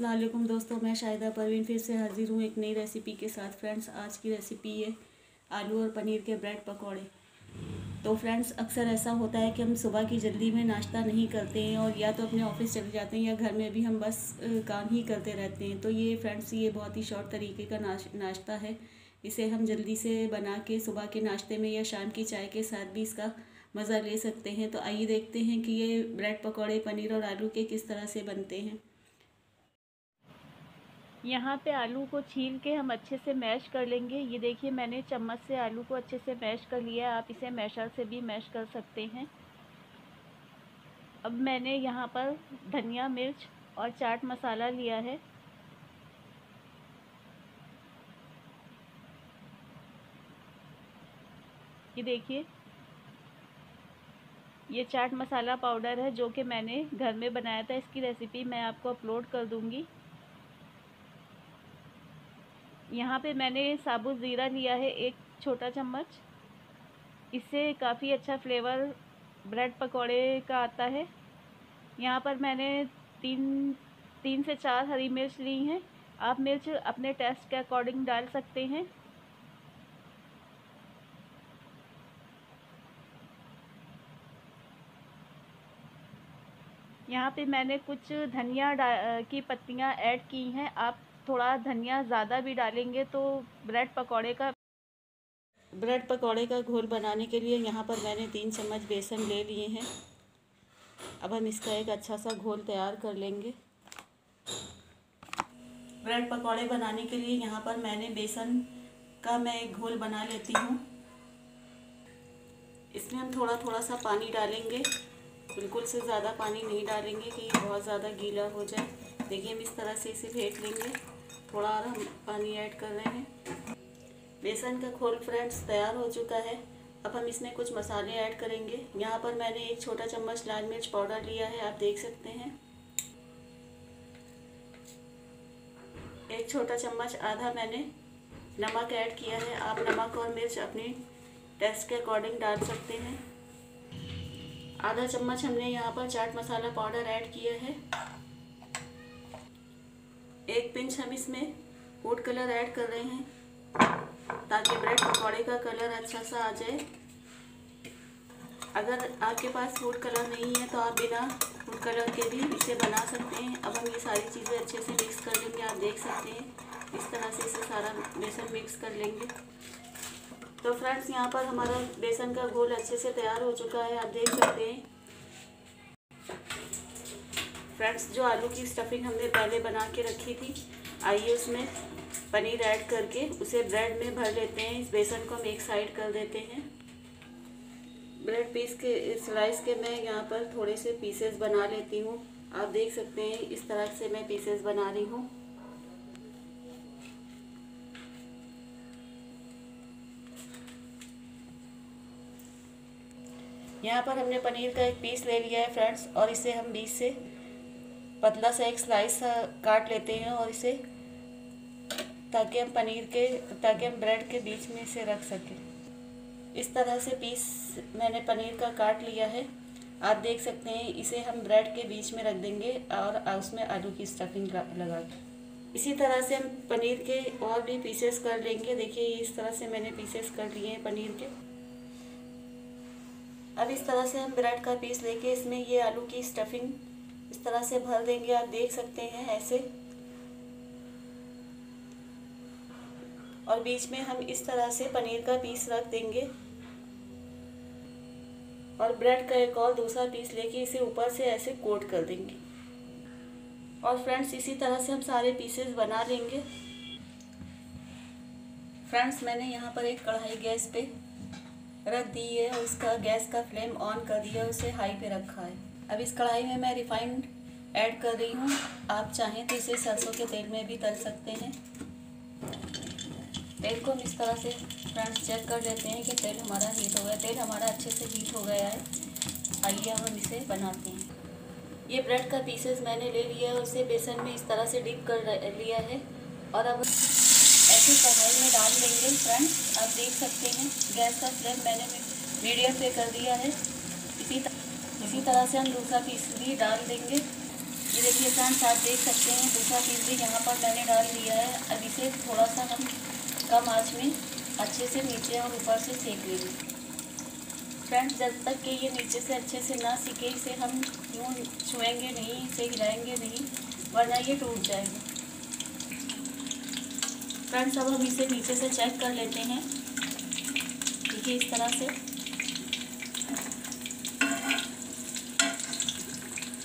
वालेकुम दोस्तों, मैं शाहिदा परवीन फिर से हाजिर हूँ एक नई रेसिपी के साथ। फ्रेंड्स आज की रेसिपी है आलू और पनीर के ब्रेड पकौड़े। तो फ्रेंड्स अक्सर ऐसा होता है कि हम सुबह की जल्दी में नाश्ता नहीं करते हैं और या तो अपने ऑफ़िस चले जाते हैं या घर में भी हम बस काम ही करते रहते हैं। तो ये फ्रेंड्स ये बहुत ही शॉर्ट तरीके का नाश, नाश्ता है। इसे हम जल्दी से बना के सुबह के नाश्ते में या शाम की चाय के साथ भी इसका मज़ा ले सकते हैं। तो आइए देखते हैं कि ये ब्रेड पकौड़े, पनीर और आलू के किस तरह से बनते हैं। यहाँ पे आलू को छील के हम अच्छे से मैश कर लेंगे। ये देखिए, मैंने चम्मच से आलू को अच्छे से मैश कर लिया आप इसे मैशर से भी मैश कर सकते हैं। अब मैंने यहाँ पर धनिया, मिर्च और चाट मसाला लिया है। ये देखिए, ये चाट मसाला पाउडर है जो कि मैंने घर में बनाया था। इसकी रेसिपी मैं आपको अपलोड कर दूँगी। यहाँ पे मैंने साबुत ज़ीरा लिया है, एक छोटा चम्मच। इससे काफ़ी अच्छा फ्लेवर ब्रेड पकौड़े का आता है। यहाँ पर मैंने तीन तीन से चार हरी मिर्च ली हैं। आप मिर्च अपने टेस्ट के अकॉर्डिंग डाल सकते हैं। यहाँ पे मैंने कुछ धनिया की पत्तियाँ ऐड की हैं। आप थोड़ा धनिया ज़्यादा भी डालेंगे तो ब्रेड पकौड़े का ब्रेड पकौड़े का घोल बनाने के लिए यहाँ पर मैंने तीन चम्मच बेसन ले लिए हैं। अब हम इसका एक अच्छा सा घोल तैयार कर लेंगे। ब्रेड पकौड़े बनाने के लिए यहाँ पर मैंने बेसन का मैं एक घोल बना लेती हूँ। इसमें हम थोड़ा थोड़ा सा पानी डालेंगे। बिल्कुल से ज़्यादा पानी नहीं डालेंगे कि बहुत ज़्यादा गीला हो जाए। देखिए हम इस तरह से इसे फेंट लेंगे। थोड़ा और हम पानी ऐड कर रहे हैं। बेसन का खोल फ्रेंड्स तैयार हो चुका है। अब हम इसमें कुछ मसाले ऐड करेंगे। यहाँ पर मैंने एक छोटा चम्मच लाल मिर्च पाउडर लिया है, आप देख सकते हैं। एक छोटा चम्मच आधा मैंने नमक ऐड किया है। आप नमक और मिर्च अपने टेस्ट के अकॉर्डिंग डाल सकते हैं। आधा चम्मच हमने यहाँ पर चाट मसाला पाउडर ऐड किया है। एक पिंच हम इसमें फ़ूड कलर ऐड कर रहे हैं, ताकि ब्रेड पकौड़े का कलर अच्छा सा आ जाए। अगर आपके पास फ़ूड कलर नहीं है तो आप बिना फ़ूड कलर के भी इसे बना सकते हैं। अब हम ये सारी चीज़ें अच्छे से मिक्स कर लेंगे, आप देख सकते हैं। इस तरह से इसे सारा बेसन मिक्स कर लेंगे। तो फ्रेंड्स यहाँ पर हमारा बेसन का घोल अच्छे से तैयार हो चुका है, आप देख सकते हैं। फ्रेंड्स जो आलू की स्टफिंग हमने पहले बना के रखी थी, आइए उसमें पनीर ऐड करके उसे ब्रेड में भर लेते हैं। इस बेसन को हम एक साइड कर देते हैं। ब्रेड पीस के स्लाइस के मैं यहाँ पर थोड़े से पीसेस बना लेती हूँ। आप देख सकते हैं, इस तरह से मैं पीसेस बना रही हूँ। यहाँ पर हमने पनीर का एक पीस ले लिया है फ्रेंड्स और इसे हम बीच से पतला सा एक स्लाइस काट लेते हैं और इसे ताकि हम पनीर के, ताकि हम ब्रेड के बीच में इसे रख सकें। इस तरह से पीस मैंने पनीर का काट लिया है। आप देख सकते हैं, इसे हम ब्रेड के बीच में रख देंगे और उसमें आलू की स्टफिंग लगा के। इसी तरह से हम पनीर के और भी पीसेस कर लेंगे। देखिए, इस तरह से मैंने पीसेस कर लिए हैं पनीर के। अब इस तरह से हम ब्रेड का पीस लेके इसमें ये आलू की स्टफिंग इस तरह से भर देंगे, आप देख सकते हैं ऐसे। और बीच में हम इस तरह से पनीर का पीस रख देंगे। और ब्रेड का एक और दूसरा पीस लेके इसे ऊपर से ऐसे कोट कर देंगे। और फ्रेंड्स, इसी तरह से हम सारे पीसेस बना लेंगे। फ्रेंड्स, मैंने यहाँ पर एक कढ़ाई गैस पे रख दी है और उसका गैस का फ्लेम ऑन कर दिया उसे हाई पे रखा है। अब इस कढ़ाई में मैं रिफाइंड ऐड कर रही हूँ। आप चाहें तो इसे सरसों के तेल में भी तल सकते हैं। तेल को हम इस तरह से फ्रेंड्स चेक कर लेते हैं कि तेल हमारा हीट हो गया। तेल हमारा अच्छे से हीट हो गया है। आइए हम इसे बनाते हैं। ये ब्रेड का पीसेस मैंने ले लिया है। उसे बेसन में इस तरह से डिप कर लिया है। और अब ऐसे कढ़ाई में डाल देंगे फ्रेंड्स आप देख सकते हैं, गैस का फ्लेम मैंने मीडियम पे कर दिया है। इसी तरह इसी तरह से हम दूसरा पीस भी डाल देंगे। ये देखिए फ्रेंड्स आप देख सकते हैं, दूसरा पीस भी यहाँ पर मैंने डाल दिया है। अब इसे थोड़ा सा हम कम आँच में अच्छे से नीचे और ऊपर से सेक लेंगे फ्रेंड्स जब तक कि ये नीचे से अच्छे से ना सीखे, इसे हम यूँ छुएँगे नहीं, इसे हिलाएँगे नहीं, वरना ये टूट जाएगा। फ्रेंड्स अब हम इसे नीचे से चेक कर लेते हैं। देखिए इस तरह से।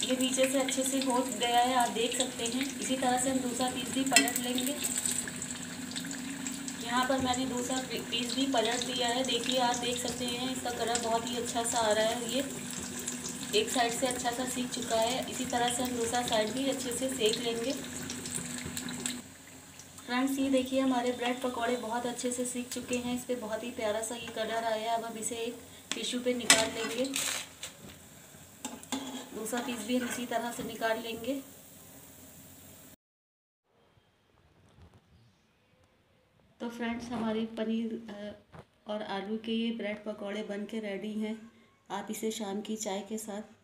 ये नीचे से अच्छे से हो गया है, आप देख सकते हैं। इसी तरह से हम दूसरा पीस भी पलट लेंगे। यहाँ पर मैंने दूसरा पीस भी पलट दिया है। देखिए, आप देख सकते हैं, इसका कलर बहुत ही अच्छा सा आ रहा है ये। एक साइड से अच्छा सा सीख चुका है। इसी तरह से हम दूसरा साइड भी अच्छे से सेक लेंगे। फ्रेंड्स ये देखिए, हमारे ब्रेड पकौड़े बहुत अच्छे से सीख चुके हैं। इस पर बहुत ही प्यारा सा ये कलर आया है। अब हम इसे एक टिश्यू पे निकाल लेंगे। दूसरा पीस भी हम इसी तरह से निकाल लेंगे। तो फ्रेंड्स हमारे पनीर और आलू के ये ब्रेड पकौड़े बन के रेडी हैं। आप इसे शाम की चाय के साथ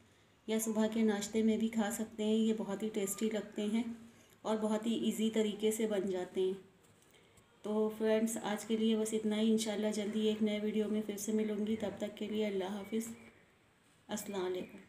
या सुबह के नाश्ते में भी खा सकते हैं। ये बहुत ही टेस्टी लगते हैं और बहुत ही इजी तरीके से बन जाते हैं। तो फ्रेंड्स आज के लिए बस इतना ही। इंशाल्लाह जल्दी एक नए वीडियो में फिर से मिलूँगी। तब तक के लिए अल्लाह हाफिज़। अस्सलाम वालेकुम।